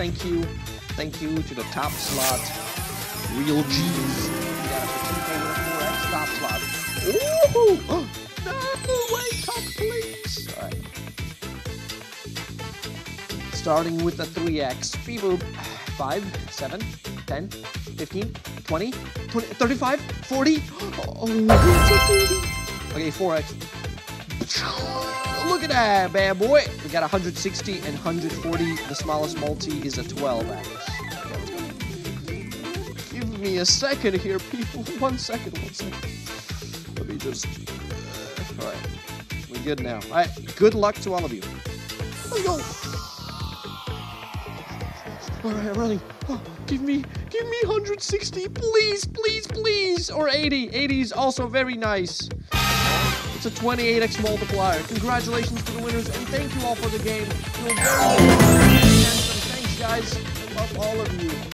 Thank you. Thank you to the top slot. Real G's. We got a Pachinko with a 4X top slot. Ooh! no! Wake up, please! Alright. Starting with the 3X. Beep 5, 7, 10, 15, 20, 20 35, 40. Oh, 40. Okay, 4X. Look at that, bad boy. We got 160 and 140. The smallest multi is a 12X. Give me a second here, people. One second, one second. Let me just. Uh, all right, We're good now. All right, good luck to all of you. Let's go. All right, I'm running. Oh, give me, give me 160, please, please, please, or 80. 80 is also very nice. It's a 28x multiplier. Congratulations to the winners, and thank you all for the game. Thanks, guys. I love all of you.